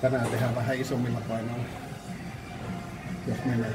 Tänään tehdään vähän isommilla painoilla, jos menee.